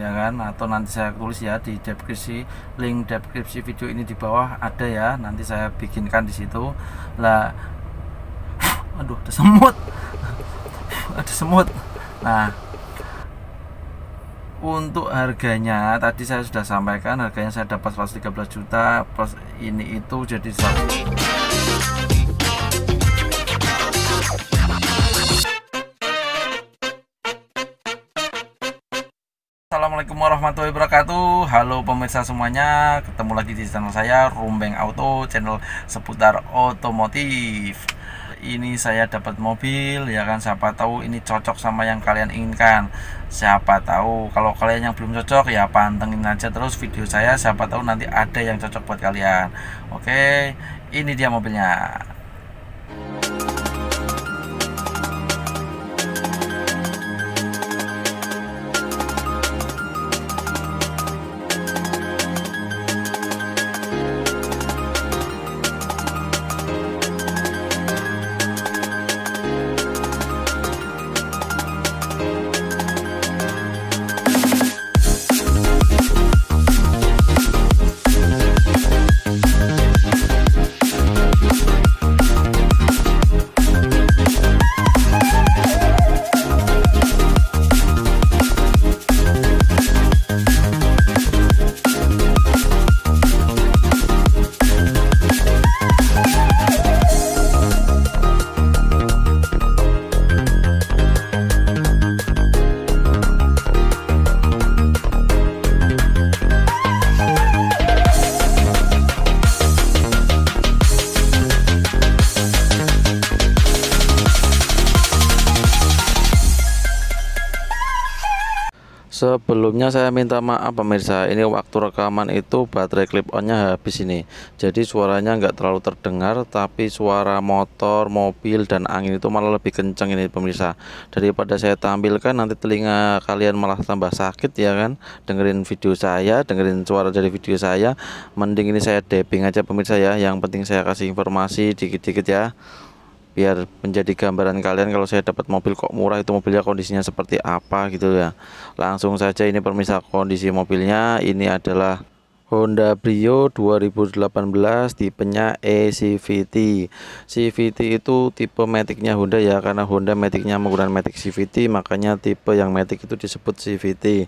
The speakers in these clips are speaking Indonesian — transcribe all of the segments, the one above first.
ya kan? Atau nanti saya tulis ya di deskripsi link deskripsi video ini di bawah ada ya. Nanti saya bikinkan di situ. Lah aduh ada semut. Ada semut. Nah untuk harganya tadi saya sudah sampaikan harganya saya dapat 113 juta plus ini itu jadi 100 Assalamualaikum warahmatullahi wabarakatuh. Halo pemirsa semuanya Ketemu lagi di channel saya Rumbeng Auto Channel seputar otomotif. Ini saya dapat mobil Ya kan? Siapa tahu ini cocok sama yang kalian inginkan. Siapa tahu Kalau kalian yang belum cocok ya pantengin aja terus video saya. Siapa tahu nanti ada yang cocok buat kalian. Oke ini dia mobilnya Sebelumnya saya minta maaf pemirsa. Ini waktu rekaman itu baterai clip onnya habis ini. Jadi suaranya nggak terlalu terdengar Tapi suara motor, mobil, dan angin itu malah lebih kencang ini pemirsa. Daripada saya tampilkan nanti telinga kalian malah tambah sakit ya kan? Dengerin video saya, dengerin suara dari video saya. Mending ini saya dabbing aja pemirsa ya. Yang penting saya kasih informasi dikit-dikit ya biar menjadi gambaran kalian kalau saya dapat mobil kok murah itu mobilnya kondisinya seperti apa gitu ya. Langsung saja ini permisal kondisi mobilnya. Ini adalah Honda Brio 2018 tipenya e-CVT CVT itu tipe Maticnya Honda ya karena Honda Maticnya menggunakan Matic CVT makanya tipe yang Matic itu disebut CVT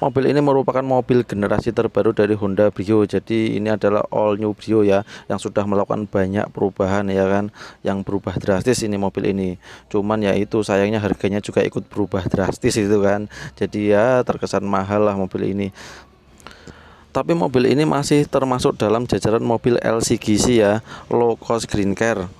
Mobil ini merupakan mobil generasi terbaru dari Honda Brio. Jadi ini adalah all new Brio ya yang sudah melakukan banyak perubahan ya kan. Yang berubah drastis ini mobil ini. Cuman ya itu sayangnya harganya juga ikut berubah drastis itu kan. Jadi ya terkesan mahal lah mobil ini tapi mobil ini masih termasuk dalam jajaran mobil LCGC ya low cost green car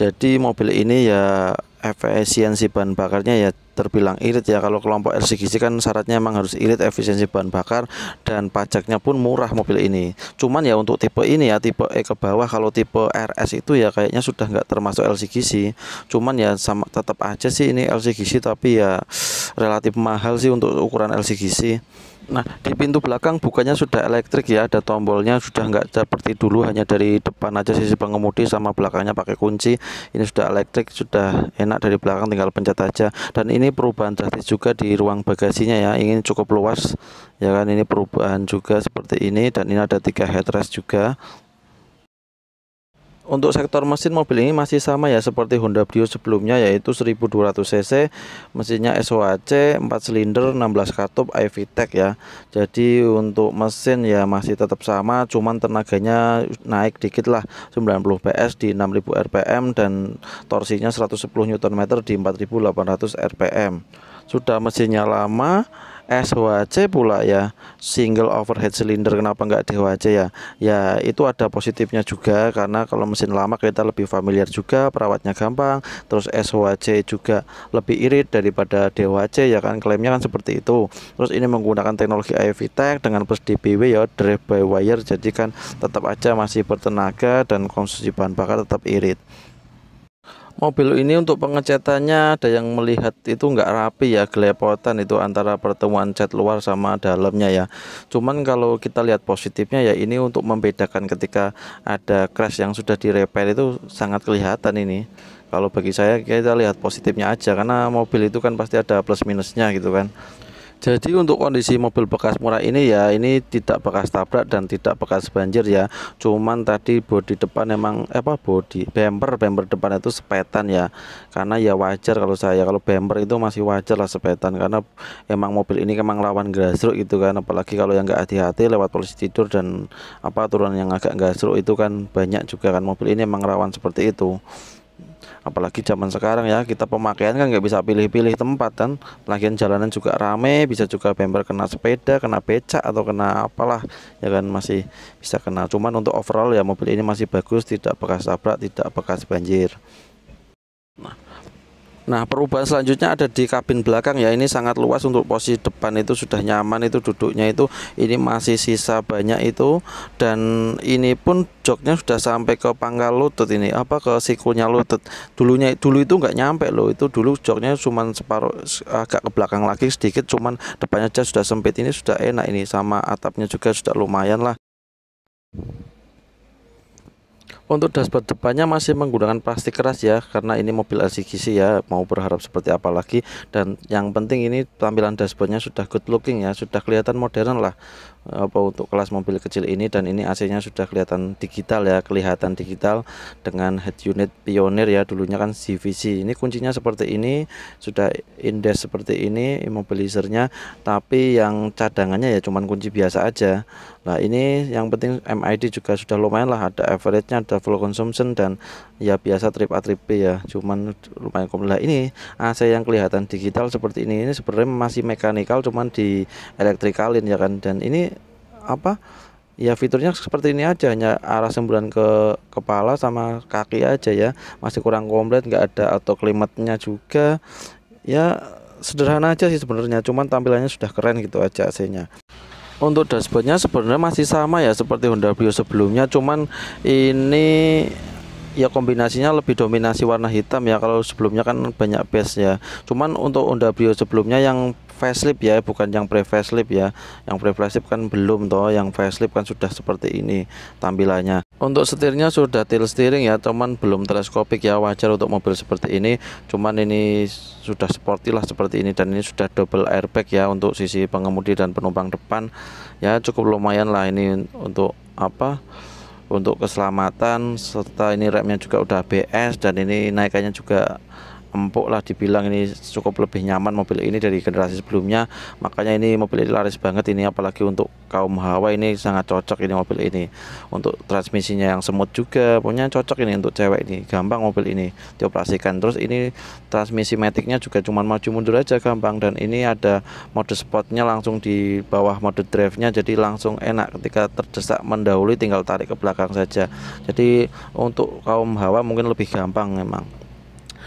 jadi mobil ini ya efisiensi bahan bakarnya ya terbilang irit ya. Kalau kelompok LCGC kan syaratnya memang harus irit efisiensi bahan bakar dan pajaknya pun murah mobil ini. Cuman ya untuk tipe ini ya tipe E ke bawah kalau tipe RS itu ya kayaknya sudah nggak termasuk LCGC cuman ya sama tetap aja sih ini LCGC tapi ya relatif mahal sih untuk ukuran LCGC Nah di pintu belakang bukannya sudah elektrik ya ada tombolnya sudah nggak seperti dulu hanya dari depan aja sisi pengemudi sama belakangnya pakai kunci. Ini sudah elektrik sudah enak dari belakang tinggal pencet aja. Dan ini perubahan drastis juga di ruang bagasinya ya ingin cukup luas ya kan? Ini perubahan juga seperti ini dan ini ada tiga headrest juga untuk sektor mesin mobil ini masih sama ya seperti Honda Brio sebelumnya yaitu 1200 cc mesinnya SOHC 4 silinder 16 katup iVTEC ya. Jadi untuk mesin ya masih tetap sama cuman tenaganya naik dikit lah 90 PS di 6000 rpm dan torsinya 110 Nm di 4800 rpm sudah mesinnya lama SHC pula ya. Single overhead cylinder kenapa enggak DHC ya? Ya itu ada positifnya juga karena kalau mesin lama kita lebih familiar juga perawatnya gampang terus SHC juga lebih irit daripada DHC ya kan? Klaimnya kan seperti itu. Terus ini menggunakan teknologi iVTEC dengan plus DBW ya drive by wire jadi kan tetap aja masih bertenaga dan konsumsi bahan bakar tetap irit mobil ini untuk pengecatannya ada yang melihat itu nggak rapi ya gelepotan itu antara pertemuan cat luar sama dalamnya ya. Cuman kalau kita lihat positifnya ya ini untuk membedakan ketika ada crash yang sudah direpair itu sangat kelihatan ini. Kalau bagi saya kita lihat positifnya aja karena mobil itu kan pasti ada plus minusnya gitu kan Jadi untuk kondisi mobil bekas murah ini ya ini tidak bekas tabrak dan tidak bekas banjir ya. Cuman tadi bodi depan emang eh, apa bodi bumper bumper depan itu sepetan ya. Karena ya wajar kalau saya kalau bumper itu masih wajar lah sepetan karena emang mobil ini emang lawan gasruk itu kan apalagi kalau yang nggak hati-hati lewat polisi tidur dan apa turunan yang agak gasruk itu kan banyak juga kan mobil ini emang rawan seperti itu apalagi zaman sekarang ya kita pemakaian kan nggak bisa pilih-pilih tempat kan. Lagian jalanan juga rame bisa juga bemper kena sepeda kena becak atau kena apalah ya kan masih bisa kena. Cuman untuk overall ya mobil ini masih bagus tidak bekas tabrak tidak bekas banjir. Nah Nah, perubahan selanjutnya ada di kabin belakang ya. Ini sangat luas untuk posisi depan itu sudah nyaman itu duduknya itu ini masih sisa banyak itu dan ini pun joknya sudah sampai ke pangkal lutut ini apa ke sikulnya lutut. Dulunya dulu itu nggak nyampe loh. Itu dulu joknya cuma separuh agak ke belakang lagi sedikit cuman depannya aja sudah sempit ini sudah enak ini sama atapnya juga sudah lumayan lah. Untuk dashboard depannya masih menggunakan plastik keras ya karena ini mobil LCGC ya mau berharap seperti apa lagi. Dan yang penting ini tampilan dashboardnya sudah good looking ya sudah kelihatan modern lah apa untuk kelas mobil kecil ini. Dan ini AC-nya sudah kelihatan digital ya kelihatan digital dengan head unit Pioneer ya dulunya kan CVC ini kuncinya seperti ini sudah indes seperti ini immobilizernya. Tapi yang cadangannya ya cuman kunci biasa aja nah ini yang penting MID juga sudah lumayan lah. Ada average-nya ada full consumption dan ya biasa trip A trip B ya. Cuman lumayan lah ini AC yang kelihatan digital seperti ini ini sebenarnya masih mekanikal cuman di elektrikalin ya kan. Dan ini apa? Ya fiturnya seperti ini aja hanya arah semburan ke kepala sama kaki aja ya. Masih kurang komplit nggak ada auto klimatnya juga. Ya sederhana aja sih sebenarnya cuman tampilannya sudah keren gitu aja AC-nya untuk dashboardnya sebenarnya masih sama ya seperti Honda Brio sebelumnya. Cuman ini ya kombinasinya lebih dominasi warna hitam ya. Kalau sebelumnya kan banyak base ya. Cuman untuk Honda Brio sebelumnya yang facelift ya bukan yang pre facelift ya. Yang pre facelift kan belum toh yang facelift kan sudah seperti ini tampilannya untuk setirnya sudah tilt steering ya cuman belum teleskopik ya wajar untuk mobil seperti ini. Cuman ini sudah sporty lah seperti ini dan ini sudah double airbag ya untuk sisi pengemudi dan penumpang depan. Ya cukup lumayan lah ini untuk apa? Untuk keselamatan serta ini remnya juga udah ABS dan ini naikannya juga empuk lah dibilang ini cukup lebih nyaman mobil ini dari generasi sebelumnya. Makanya ini mobil ini laris banget ini apalagi untuk kaum hawa ini sangat cocok ini mobil ini. Untuk transmisinya yang semut juga punya cocok ini untuk cewek ini gampang mobil ini dioperasikan. Terus ini transmisi metiknya juga cuma maju mundur aja gampang dan ini ada mode spotnya langsung di bawah mode drive nya jadi langsung enak ketika terdesak mendahului tinggal tarik ke belakang saja. Jadi untuk kaum hawa mungkin lebih gampang memang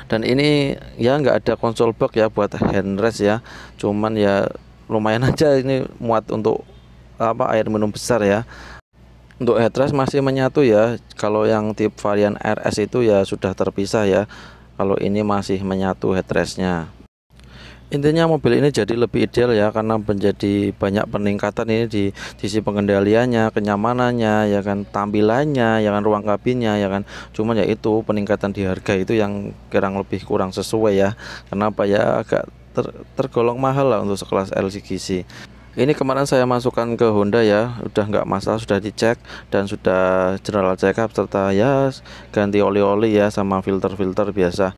dan ini ya nggak ada konsol box ya buat handrest ya. Cuman ya lumayan aja ini muat untuk apa air minum besar ya. Untuk headrest masih menyatu ya. Kalau yang tip varian RS itu ya sudah terpisah ya. Kalau ini masih menyatu headrestnya intinya mobil ini jadi lebih ideal ya karena menjadi banyak peningkatan ini di sisi pengendaliannya kenyamanannya ya kan tampilannya ya kan ruang kabinnya ya kan. Cuman ya itu peningkatan di harga itu yang kurang lebih kurang sesuai ya. Kenapa ya? Agak ter, tergolong mahal lah untuk sekelas LCGC ini kemarin saya masukkan ke Honda ya udah nggak masalah sudah dicek dan sudah general check up serta ya ganti oli-oli ya sama filter-filter biasa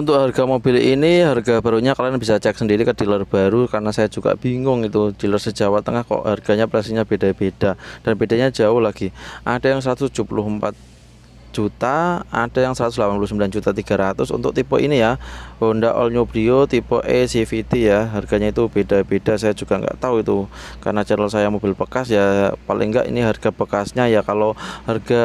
untuk harga mobil ini harga barunya kalian bisa cek sendiri ke dealer baru karena saya juga bingung itu. Dealer sejawa tengah kok harganya pricingnya beda-beda dan bedanya jauh lagi. Ada yang 174 juta ada yang 189 juta 300 untuk tipe ini ya. Honda All New Brio tipe E CVT ya. Harganya itu beda-beda saya juga nggak tahu itu. Karena channel saya mobil bekas ya paling enggak ini harga bekasnya ya. Kalau harga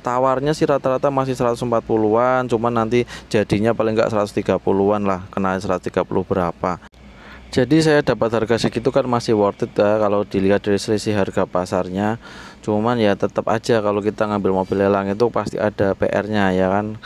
tawarnya sih rata-rata masih 140-an cuman nanti jadinya paling enggak 130-an lah kena 130 berapa jadi saya dapat harga segitu kan masih worth it ya kalau dilihat dari selisih harga pasarnya. Cuman ya tetap aja kalau kita ngambil mobil lelang itu pasti ada PR-nya ya kan?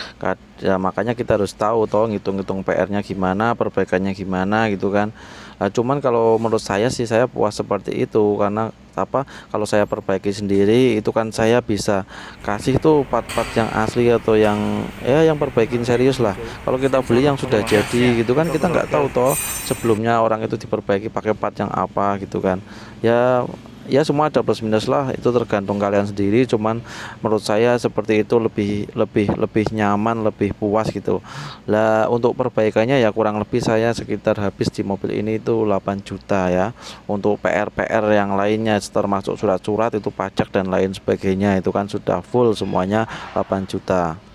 Ya makanya kita harus tahu toh ngitung-ngitung PR-nya gimana perbaikannya gimana gitu kan. Nah, cuman kalau menurut saya sih saya puas seperti itu karena apa kalau saya perbaiki sendiri itu kan saya bisa kasih tuh part-part yang asli atau yang ya yang perbaikin serius lah. Kalau kita beli yang sudah jadi gitu kan kita nggak tahu toh sebelumnya orang itu diperbaiki pakai part yang apa gitu kan. Ya ya semua ada plus minus lah. Itu tergantung kalian sendiri. Cuman menurut saya seperti itu lebih lebih lebih nyaman lebih puas gitu. Lah untuk perbaikannya ya kurang lebih saya sekitar habis di mobil ini itu 8 juta ya. Untuk PR-PR yang lainnya termasuk surat-surat itu pajak dan lain sebagainya. Itu kan sudah full semuanya 8 juta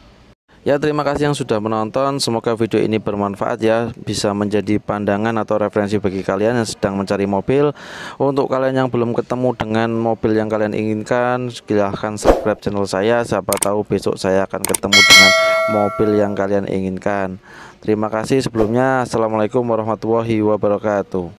Ya terima kasih yang sudah menonton. Semoga video ini bermanfaat ya. Bisa menjadi pandangan atau referensi bagi kalian yang sedang mencari mobil. Untuk kalian yang belum ketemu dengan mobil yang kalian inginkan Silahkan subscribe channel saya. Siapa tahu besok saya akan ketemu dengan mobil yang kalian inginkan. Terima kasih sebelumnya. Assalamualaikum warahmatullahi wabarakatuh